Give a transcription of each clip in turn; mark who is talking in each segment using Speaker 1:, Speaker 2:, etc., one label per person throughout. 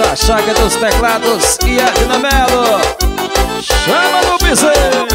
Speaker 1: Chachaca dos teclados e a Dinamelo Chama no piseiro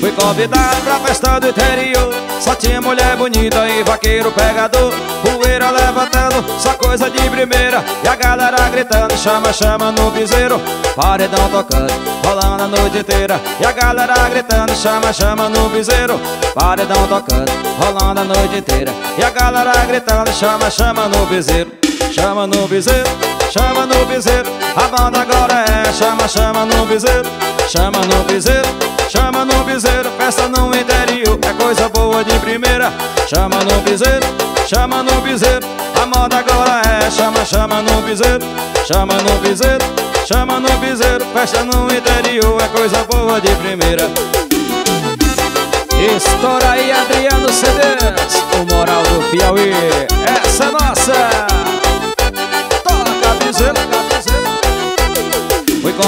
Speaker 1: Fui convidado pra festa do interior. Só tinha mulher bonita e vaqueiro pegador. Poeira levantando, só coisa de primeira. E a galera gritando, chama, chama no piseiro. Paredão tocando, rolando a noite inteira. E a galera gritando, chama, chama no piseiro. Paredão tocando, rolando a noite inteira. E a galera gritando, chama, chama no piseiro Chama no piseiro, chama no piseiro A banda agora é chama, chama no piseiro Chama no piseiro Chama no piseiro, festa no interior É coisa boa de primeira. Chama no piseiro, chama no piseiro A moda agora é chama, chama no piseiro Chama no piseiro, chama no piseiro Festa no interior é coisa boa de primeira. Estoura aí Adriano CDs O moral do Piauí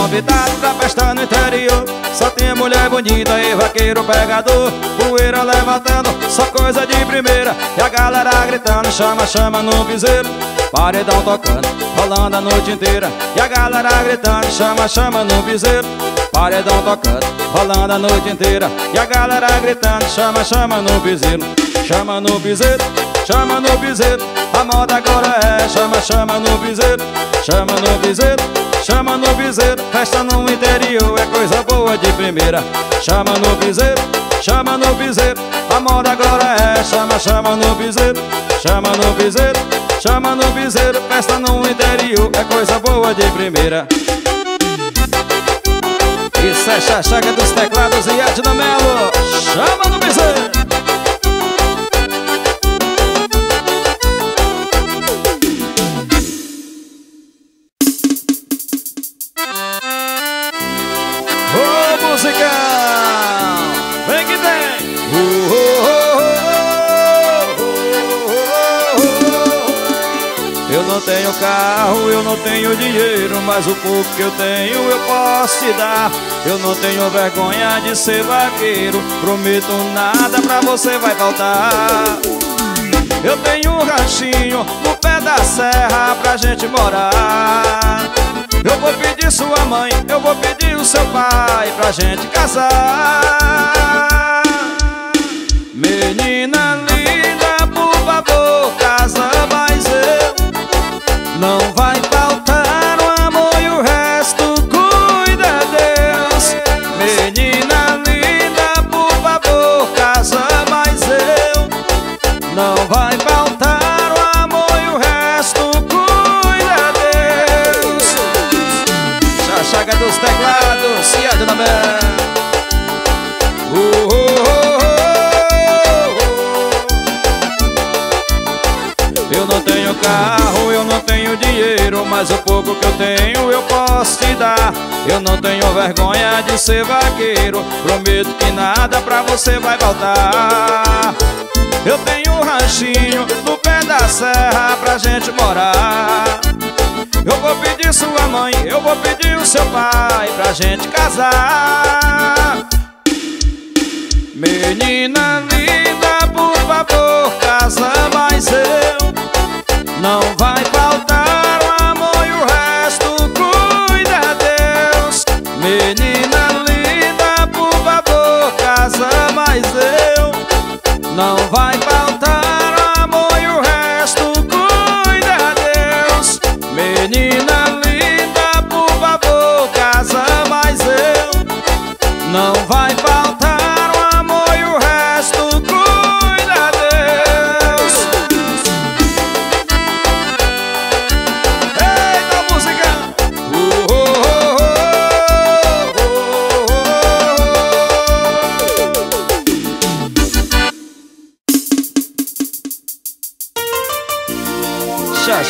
Speaker 1: convidado pra festa no interior. Só tinha mulher bonita e vaqueiro pegador. Poeira levantando, só coisa de primeira. E a galera gritando, chama, chama no piseiro. Paredão tocando, rolando a noite inteira. E a galera gritando, chama, chama no piseiro. Paredão tocando, rolando a noite inteira. E a galera gritando, chama, chama no piseiro. Chama no piseiro, chama no piseiro. A moda agora é chama, chama no piseiro. Chama no piseiro Chama no piseiro, festa no interior É coisa boa de primeira. Chama no piseiro, chama no piseiro A moda agora é chama, chama no piseiro Chama no piseiro, chama no piseiro Festa no interior é coisa boa de primeira. Isso é Chachaga dos teclados e Edna Melo. Chama no piseiro tenho carro, eu não tenho dinheiro Mas o pouco que eu tenho eu posso te dar. Eu não tenho vergonha de ser vaqueiro Prometo nada pra você vai faltar. Eu tenho um ranchinho no pé da serra pra gente morar. Eu vou pedir sua mãe, eu vou pedir o seu pai pra gente casar. Menina linda, por favor, casa mais eu não vai faltar Eu não tenho carro, eu não tenho dinheiro, mas o pouco que eu tenho eu posso te dar. Eu não tenho vergonha de ser vaqueiro Prometo que nada pra você vai faltar. Eu tenho um ranchinho no pé da serra pra gente morar Eu vou pedir sua mãe, eu vou pedir o seu pai pra gente casar. Menina linda, por favor, casa mais eu Não vai faltar o amor e o resto cuida Deus. Menina linda, por favor, casa mais eu Não vai faltar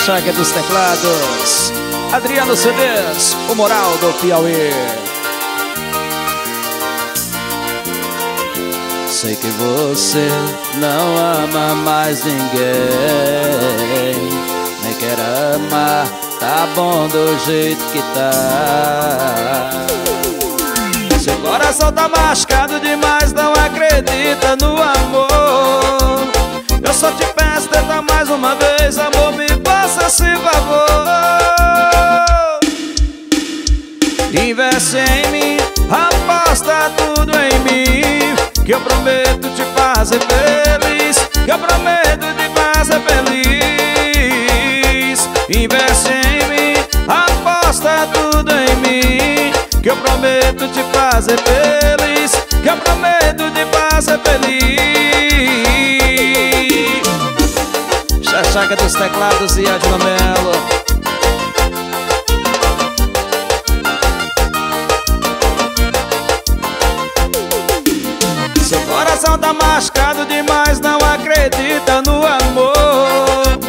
Speaker 1: Chachaga dos teclados. Adriano CDs, o moral do Piauí. Sei que você não ama mais ninguém Nem quer amar, tá bom do jeito que tá. Seu coração tá machucado demais, não acredita no amor. Eu só te peço, tenta mais uma vez, amor, me passa esse favor. Investe em mim, aposta tudo em mim Que eu prometo te fazer feliz Que eu prometo te fazer feliz. Investe em mim, aposta tudo em mim Que eu prometo te fazer feliz Que eu prometo te fazer feliz Chachaca dos teclados e a de Melo coração tá machucado demais, não acredita no amor.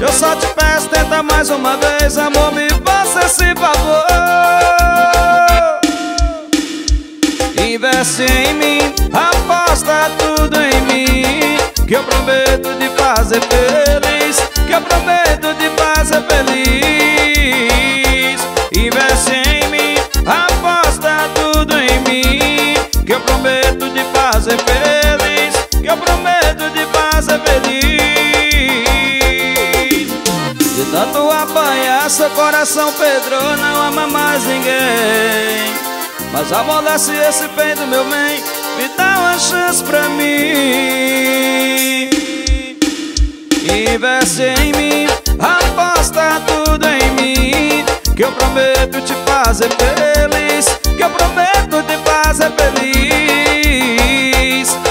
Speaker 1: Eu só te peço, tenta mais uma vez, amor, me faça esse favor. Investe em mim, aposta tudo em mim Que eu prometo de fazer feliz feliz. Investe em mim, aposta tudo em mim. Que eu prometo de fazer feliz. Que eu prometo de fazer feliz. De tanto apanhar seu coração Pedro não ama mais ninguém. Mas amolece esse peito meu bem Me dá uma chance pra mim. Investe em mim tudo em mim Que eu prometo te fazer feliz Que eu prometo te fazer feliz.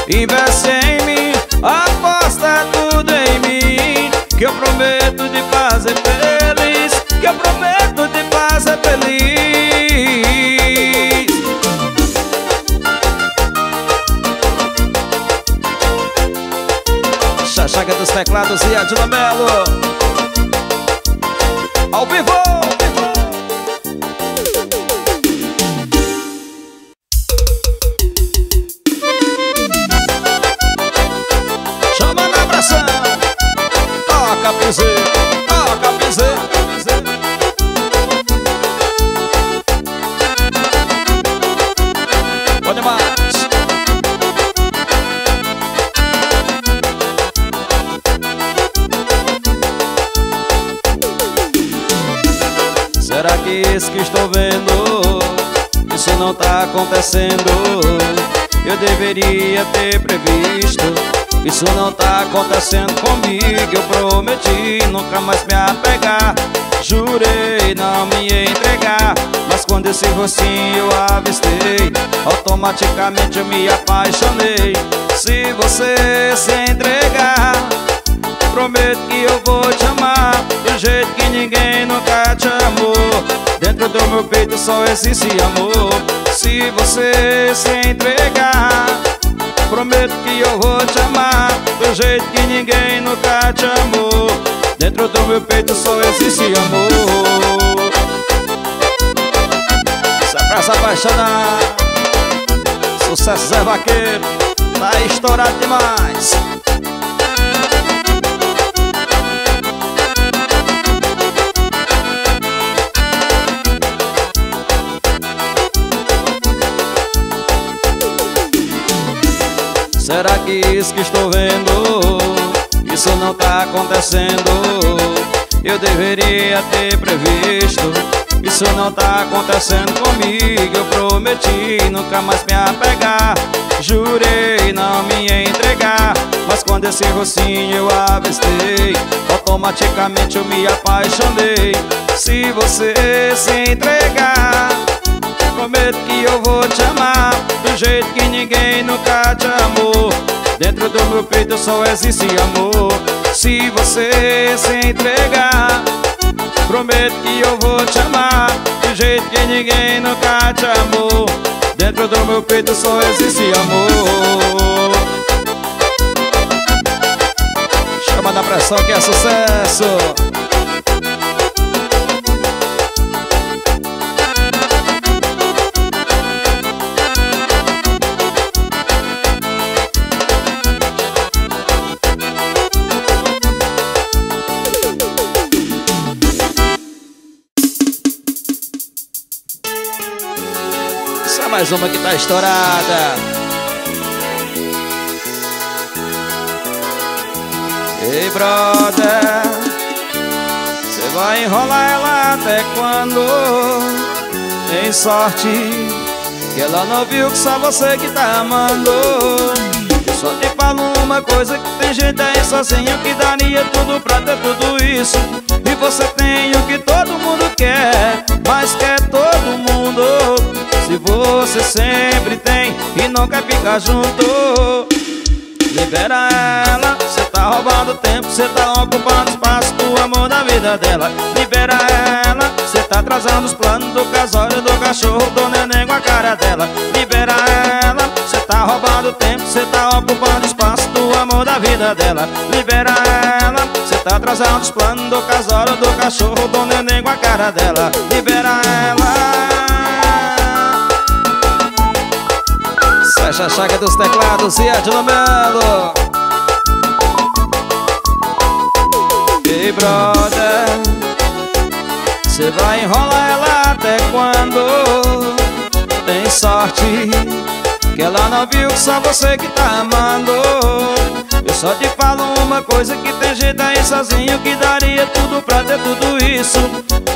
Speaker 1: Investe em mim Aposta tudo em mim Que eu prometo te fazer feliz Que eu prometo te fazer feliz. Chachaga dos teclados e a Melo Ao vivo! Será que estou vendo. Isso não tá acontecendo. Eu deveria ter previsto. Isso não tá acontecendo comigo. Eu prometi nunca mais me apegar. Jurei não me entregar. Mas quando esse rostinho eu avistei Automaticamente eu me apaixonei. Se você se entregar Prometo que eu vou te amar Do jeito que ninguém nunca te amou Dentro do meu peito só existe amor. Se você se entregar Prometo que eu vou te amar Do jeito que ninguém nunca te amou. Dentro do meu peito só existe amor. Se é pra se apaixonar Sucesso Zé Vaqueiro. Tá estourado demais Será que isso que estou vendo Isso não tá acontecendo? Eu deveria ter previsto Isso não tá acontecendo comigo. Eu prometi nunca mais me apegar Jurei não me entregar. Mas quando esse rostinho eu avistei Automaticamente eu me apaixonei. Se você se entregar Prometo que eu vou te amar Do jeito que ninguém nunca te amou. Dentro do meu peito só existe amor. Se você se entregar Prometo que eu vou te amar Do jeito que ninguém nunca te amou. Dentro do meu peito só existe amor. Chama da pressão que é sucesso mais uma que tá estourada. Ei, brother. vai enrolar ela até quando Tem sorte Que ela não viu que só você que tá amando Só te falo uma coisa que tem gente aí sozinho Que daria tudo pra ter tudo isso E você tem o que todo mundo quer Mas quer todo mundo Se você sempre tem e não quer ficar junto Libera ela, cê tá roubando tempo, cê tá ocupando espaço do amor da vida dela. Libera ela, cê tá atrasando os planos do casório do cachorro, do neném com a cara dela. Libera ela, cê tá roubando tempo, cê tá ocupando espaço do amor da vida dela. Libera ela, cê tá atrasando os planos do casório do cachorro, do neném com a cara dela. Libera ela Fecha a chaga dos teclados e Adila Melo. Ei, brother Cê vai enrolar ela até quando? Tem sorte Que ela não viu que só você que tá amando Eu só te falo uma coisa Que tem gente aí sozinho Que daria tudo pra ter tudo isso.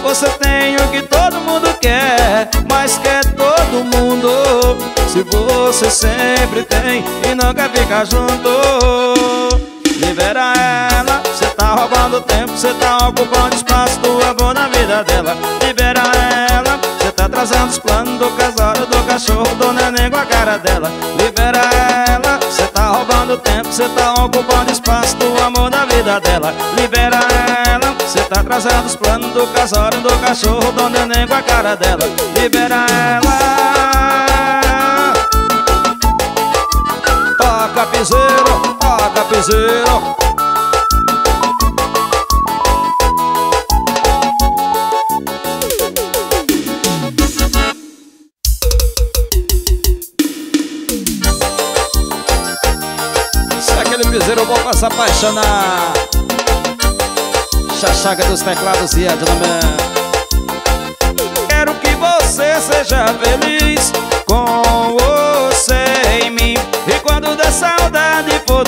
Speaker 1: Você tem o que todo mundo quer Mas quer todo mundo. Se você sempre tem e não quer ficar junto Libera ela, cê tá roubando tempo Cê tá ocupando espaço do amor na vida dela. Libera ela, cê tá trazendo os planos do casório Do cachorro, do neném com a cara dela. Libera ela, roubando tempo Cê tá ocupando espaço do amor na vida dela. Libera ela, cê tá trazendo os planos do casório Do cachorro, do neném com a cara dela. Libera ela. Toca piseiro, toca piseiro piseiro bom pra se apaixonar Chachaga dos teclados e a dinamite Quero que você seja feliz com você em mim. E quando der saudade for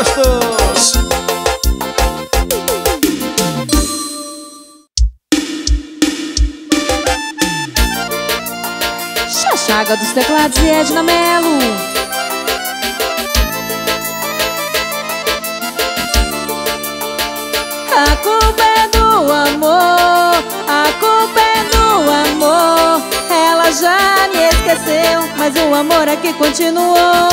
Speaker 1: gostoso
Speaker 2: Chaga dos teclados e Edna Melo. A culpa é do amor A culpa é do amor. Ela já me esqueceu Mas o amor aqui continuou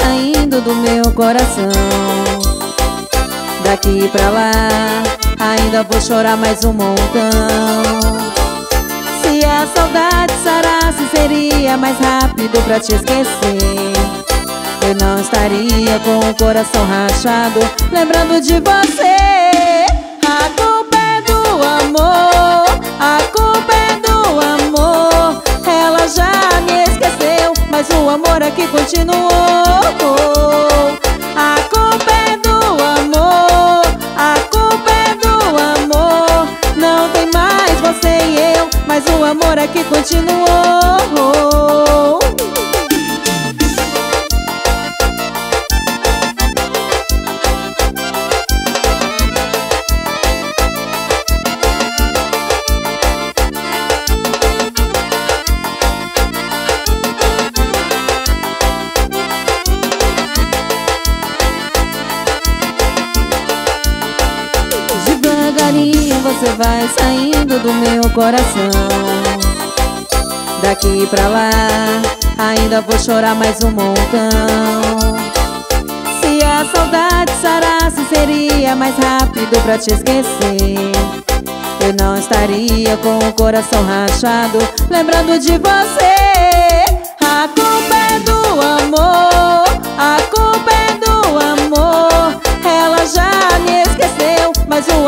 Speaker 2: saindo do meu coração. Daqui pra lá, ainda vou chorar mais um montão. Se a saudade sarasse, seria mais rápido pra te esquecer. Eu não estaria com o coração rachado, lembrando de você. A culpa é do amor, mas o amor aqui continuou. A culpa é do amor, a culpa é do amor. Não tem mais você e eu, mas o amor aqui continuou você vai saindo do meu coração. Daqui pra lá, ainda vou chorar mais um montão. Se a saudade sarasse seria mais rápido pra te esquecer. Eu não estaria com o coração rachado lembrando de você. A culpa é do amor,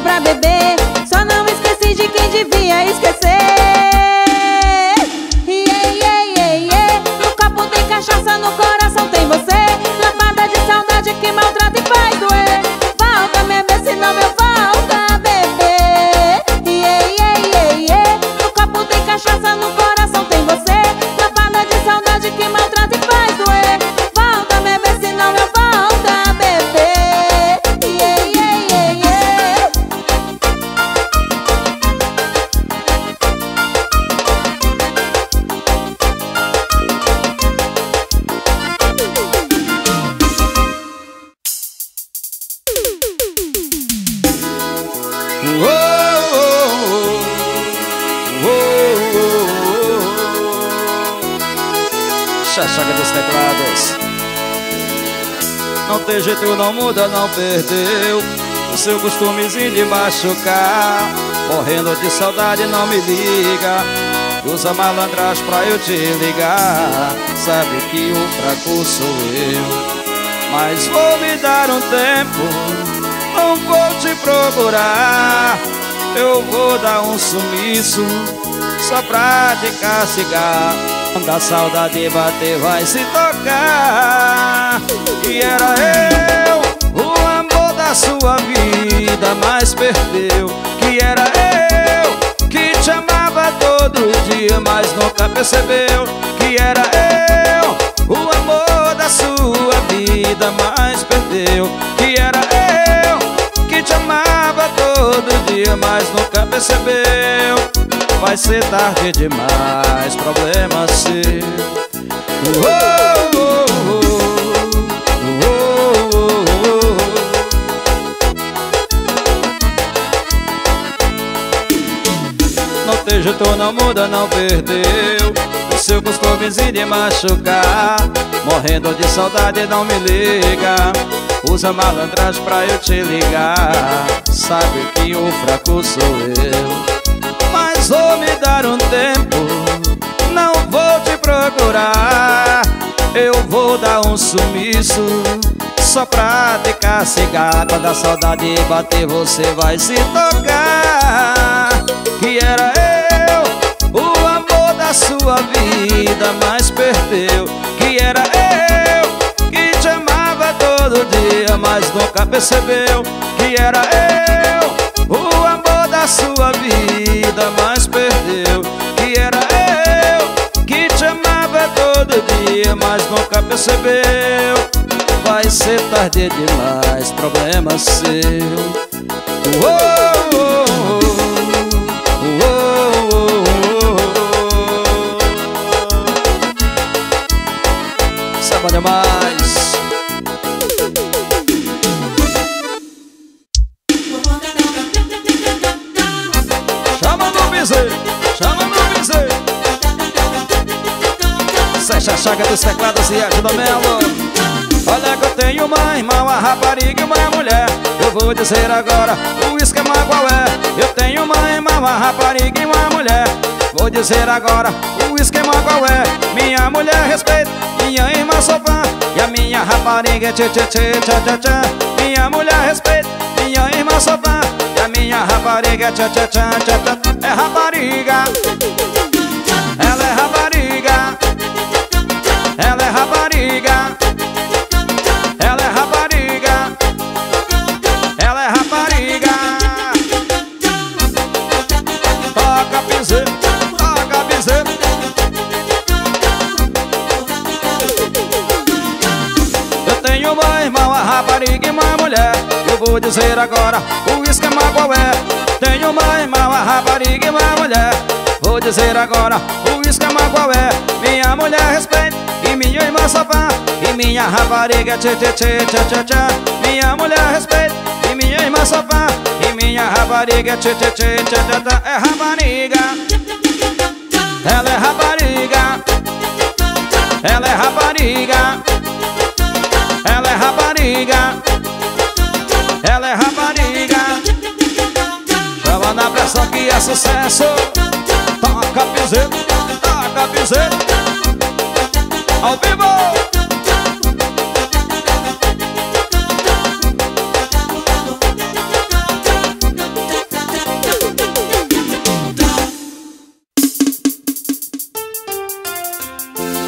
Speaker 2: pra beber
Speaker 1: jeito não muda, não perdeu O seu costumezinho de machucar. Morrendo de saudade, não me liga. Usa malandragem pra eu te ligar. Sabe que o fraco sou eu. Mas vou me dar um tempo Não vou te procurar. Eu vou dar um sumiço Só pra te castigar Quando a saudade bater vai se tocar. E era eu, o amor da sua vida Mas perdeu, que era eu Que te amava todo dia Mas nunca percebeu. Que era eu, o amor da sua vida Mas perdeu, que era eu Que te amava todo dia Mas nunca percebeu ser tarde demais, problema seu. Oh, oh, oh, não jeito, não muda, não perdeu. O seu costumezinho de machucar. Morrendo de saudade, não me liga. Usa malandragem pra eu te ligar. Sabe que o fraco sou eu vou me dar um tempo. Não vou te procurar Eu vou dar um sumiço. Só pra te castigar Quando a saudade bater você vai se tocar. Que era eu O amor da sua vida Mas perdeu. Que era eu Que te amava todo dia Mas nunca percebeu. Que era eu nunca percebeu. Vai ser tarde demais Problema seu. Oh. Samba demais Seja a chaga dos teclados e ajuda Melo Olha que eu tenho uma irmã, uma rapariga e uma mulher. Eu vou dizer agora o esquema qual é. Eu tenho uma irmã, uma rapariga e uma mulher. Vou dizer agora o esquema qual é. Minha mulher respeita, minha irmã sou fã. E a minha rapariga é tchê tchê tchê tchê tchê. Minha mulher respeita, minha irmã sou fã. E a minha rapariga é tchê tchê tchê tchê tchê. É rapariga. Ela é rapariga Ela é rapariga. Ela é rapariga. Ela é rapariga. Toca piseiro, toca piseiro Eu tenho uma irmã, uma rapariga e uma mulher. Eu vou dizer agora o esquema qual é. Tenho uma irmã, uma rapariga e uma mulher. Vou dizer agora o esquema qual é. Minha mulher respeita minha irmã sofá E minha rapariga tchê tchê tchê tchê tchê tchê. Minha mulher respeita e minha irmã sofá E minha rapariga tchê tchê tchê tchê tchê tchê. É rapariga. Ela é rapariga. Ela é rapariga. Ela é rapariga. Ela é rapariga. Chama na pressão que é sucesso. Toca piseiro, toca piseiro Ao vivo!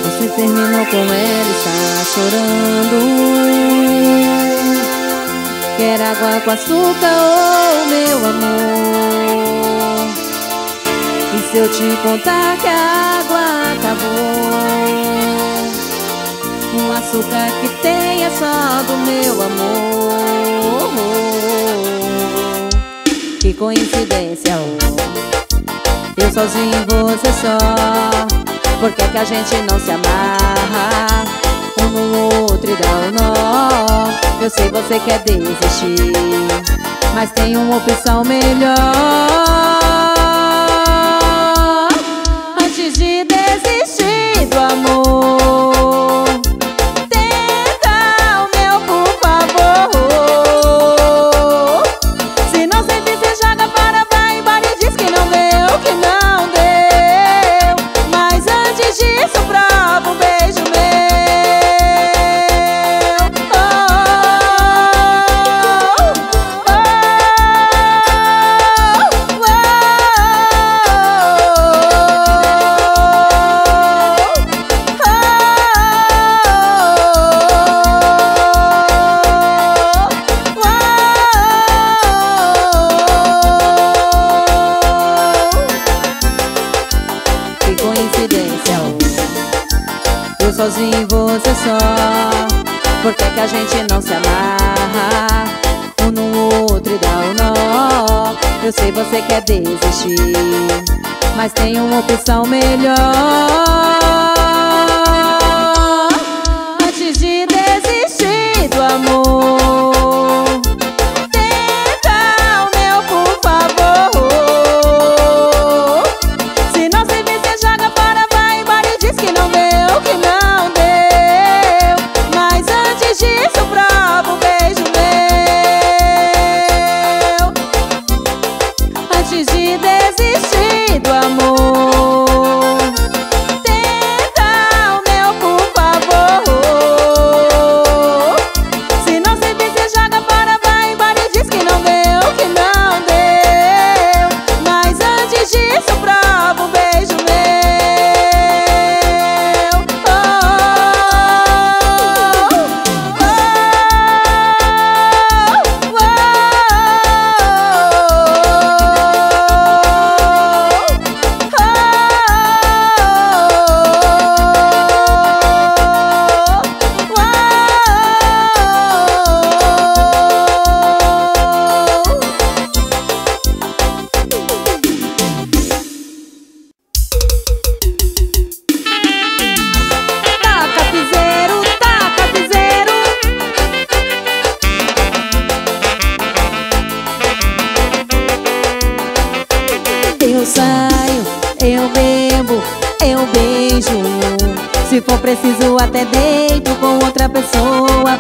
Speaker 2: Você terminou com ela e está chorando. Quer água com açúcar, oh meu amor? E se eu te contar que a água acabou açúcar que tem é só do meu amor. Que coincidência, eu sozinho e você só. Por que, é que a gente não se amarra? Um no outro e dá um nó. Eu sei você quer desistir Mas tem uma opção melhor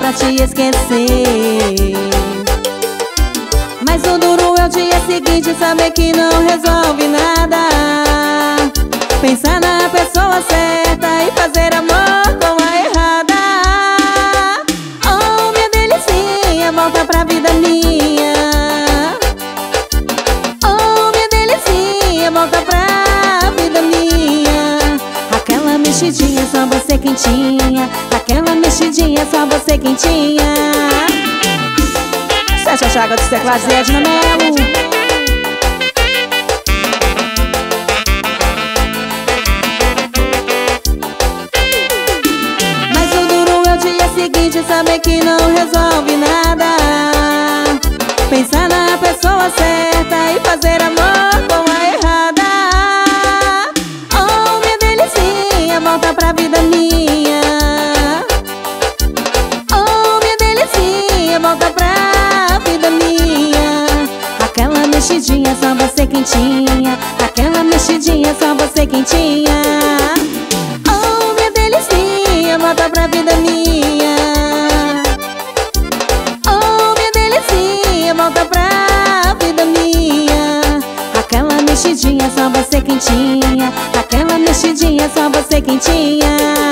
Speaker 2: pra te esquecer. Mas o duro é o dia seguinte saber que não Sérgio Chaga dos teclados e Edna Melo seguinte saber que não resolve nada. Pensar na pessoa certa e fazer amor com a errada. Oh, minha delicinha, volta pra vida quentinha Aquela mexidinha, só você quentinha. Oh, minha delicinha, volta pra vida minha. Volta pra vida minha. Aquela mexidinha, só você quentinha. Aquela mexidinha, só você quentinha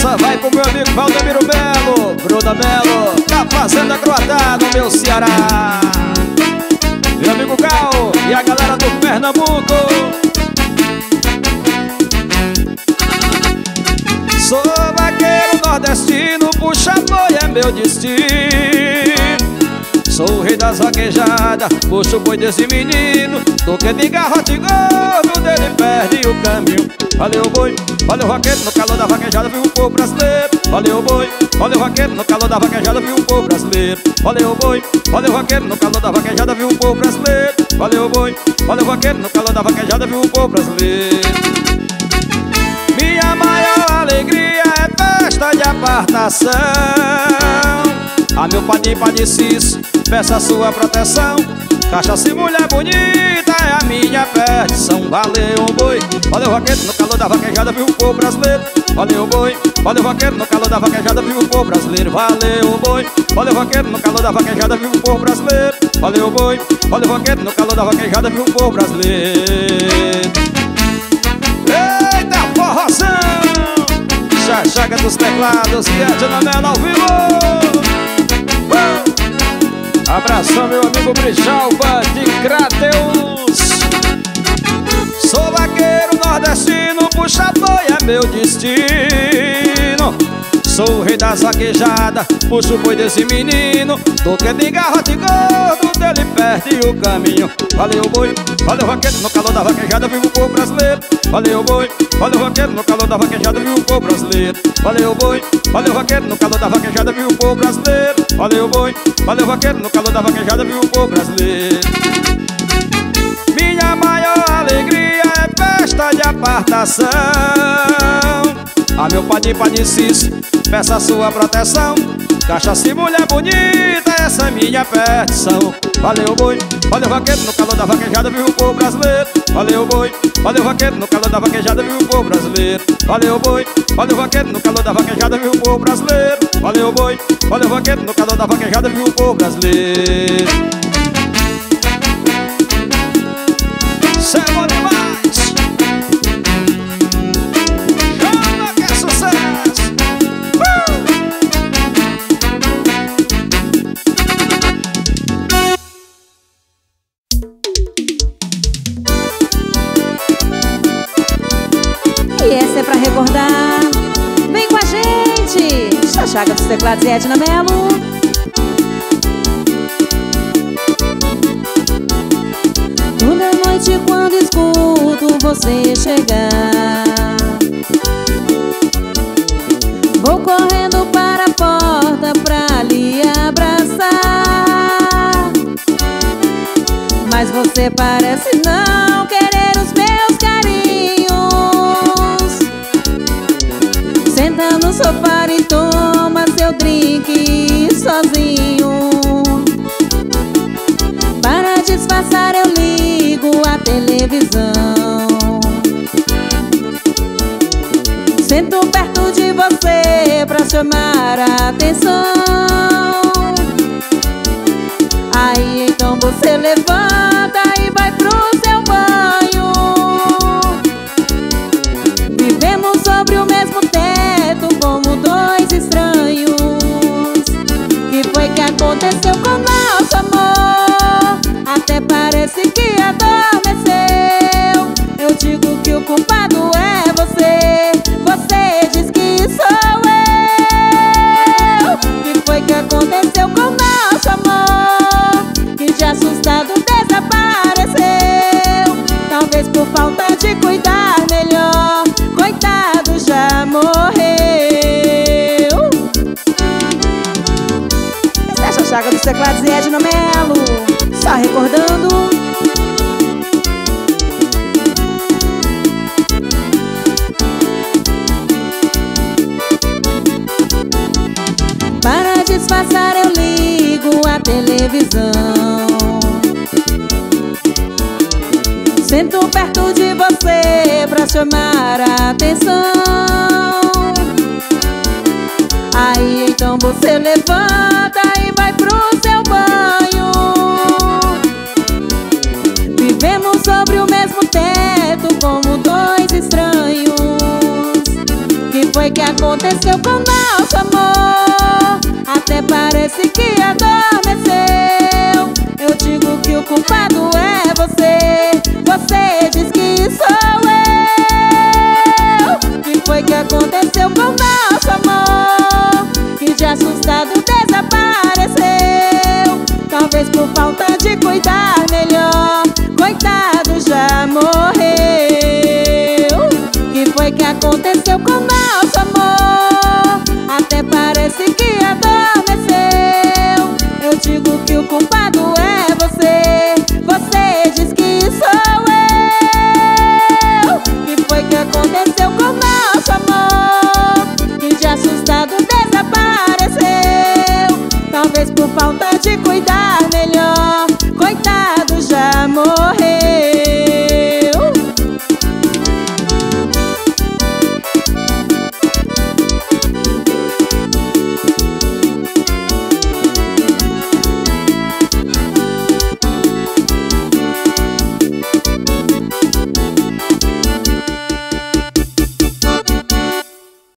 Speaker 1: Essa vai pro meu amigo Valdemiro Belo Bruna Melo Da Fazenda Croatá no meu Ceará. Meu amigo Gal E a galera do Pernambuco. Sou vaqueiro nordestino Puxa boi é meu destino Sou o rei das vaquejadas Puxo o boi desse menino. Do que de garrote gordo Dele perde o caminho. Valeu boi, valeu vaqueiro No calor da vaquejada viu o povo brasileiro. Valeu boi, valeu vaqueiro No calor da vaquejada viu o povo brasileiro. Valeu boi, valeu vaqueiro No calor da vaquejada viu o povo brasileiro. Valeu boi, valeu vaqueiro No calor da vaquejada viu o povo brasileiro. Minha maior alegria é festa de apartação a meu padrinho, padre Cício, peço a sua proteção. Cachaça e mulher bonita é a minha perdição. Valeu, boi, valeu, vaqueiro, no calor da vaquejada viu o povo brasileiro. Valeu, boi, valeu, vaqueiro, no calor da vaquejada viu o povo brasileiro. Valeu, boi, valeu, vaqueiro, no calor da vaquejada viu o povo brasileiro. Valeu, boi, valeu, vaqueiro, no calor da vaquejada viu o povo brasileiro. Eita, forrozão! Chachaga dos teclados, que é Janela ao vivo! Abração, meu amigo Brijalba de Crateus. Sou vaqueiro nordestino, puxa boi é meu destino. Sou o rei das vaquejadas, puxo o boi desse menino. Do que de garrote gordo, dele perde o caminho. Valeu boi, valeu vaqueiro, no calor da vaquejada vivo o povo brasileiro. Valeu boi, valeu vaqueiro, no calor da vaquejada vivo o povo brasileiro. Valeu boi, valeu vaqueiro, no calor da vaquejada vivo o povo brasileiro. Valeu boi, valeu vaqueiro, no calor da vaquejada vivo o povo brasileiro. Minha maior alegria é festa de apartação A meu padrinho, padrinho Cício, peço a sua proteção. Cachaça e mulher bonita, essa é minha petição. Valeu boi, valeu vaqueiro, no calor da vaquejada viu o povo brasileiro. Valeu boi, valeu vaqueiro, no calor da vaquejada viu o povo brasileiro. Valeu boi, valeu vaqueiro, no calor da vaquejada viu o povo brasileiro. Valeu boi, valeu vaqueiro, no calor da vaquejada viu o povo brasileiro
Speaker 2: Chaga dos teclados e Edna Mello. Toda noite quando escuto você chegar. Vou correndo para a porta pra lhe abraçar. Mas você parece não querer os meus carinhos. Senta no sofá trinque sozinho. Para disfarçar eu ligo a televisão. Sento perto de você pra chamar a atenção. Aí então você levanta e vai pro seu banco acordando. Para disfarçar eu ligo a televisão. Sento perto de você pra chamar a atenção. Aí então você aconteceu com nosso amor. Até parece que a dor